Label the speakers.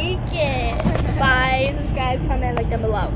Speaker 1: like it. Bye, subscribe, comment, like down below.